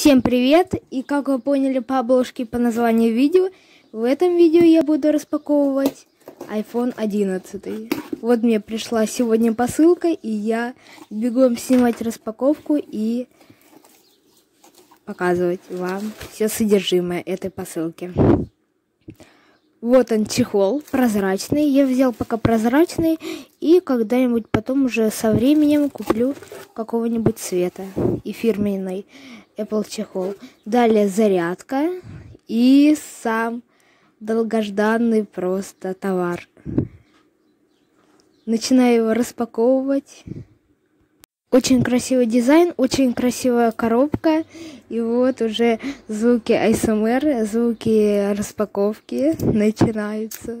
Всем привет! И как вы поняли по обложке по названию видео, в этом видео я буду распаковывать iPhone 11. Вот мне пришла сегодня посылка, и я бегом снимать распаковку и показывать вам все содержимое этой посылки. Вот он чехол, прозрачный. Я взял пока прозрачный и когда-нибудь потом уже со временем куплю какого-нибудь цвета и фирменный Apple чехол. Далее зарядка и сам долгожданный просто товар. Начинаю его распаковывать. Очень красивый дизайн, очень красивая коробка. И вот уже звуки ASMR, звуки распаковки начинаются.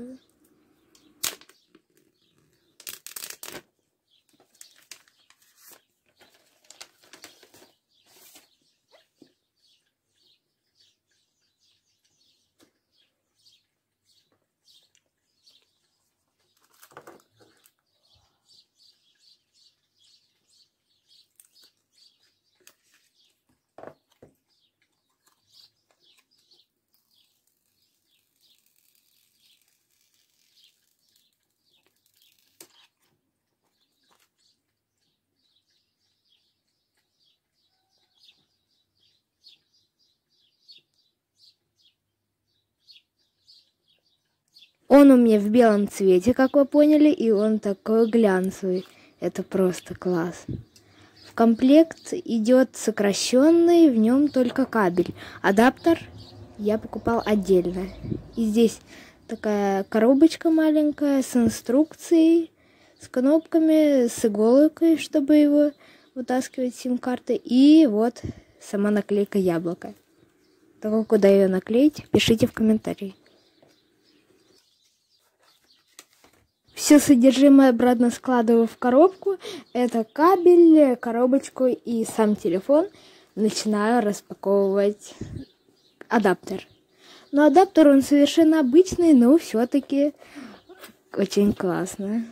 Он у меня в белом цвете, как вы поняли, и он такой глянцевый. Это просто класс. В комплект идет сокращенный, в нем только кабель. Адаптер я покупал отдельно. И здесь такая коробочка маленькая с инструкцией, с кнопками, с иголкой, чтобы его вытаскивать сим-карты. И вот сама наклейка яблоко. Того, куда ее наклеить, пишите в комментарии. Все содержимое обратно складываю в коробку. Это кабель, коробочку и сам телефон. Начинаю распаковывать адаптер. Но адаптер он совершенно обычный, но все-таки очень классно.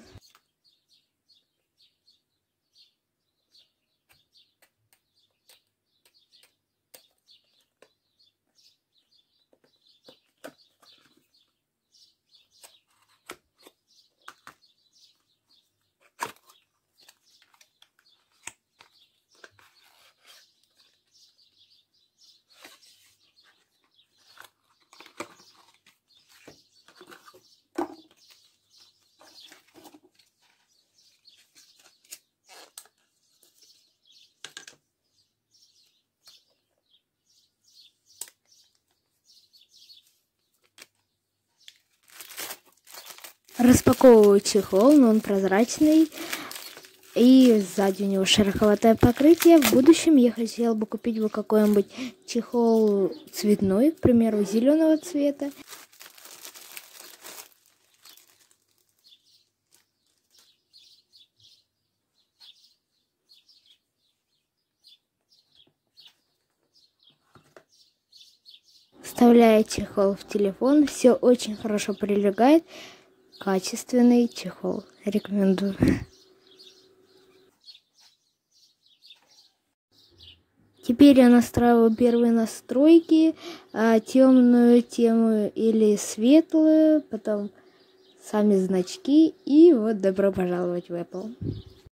Распаковываю чехол, но он прозрачный. И сзади у него шероховатое покрытие. В будущем я хотела бы купить бы какой-нибудь чехол цветной, к примеру, зеленого цвета. Вставляю чехол в телефон, все очень хорошо прилегает. Качественный чехол. Рекомендую. Теперь я настраиваю первые настройки, а, темную тему или светлую, потом сами значки и вот добро пожаловать в Apple.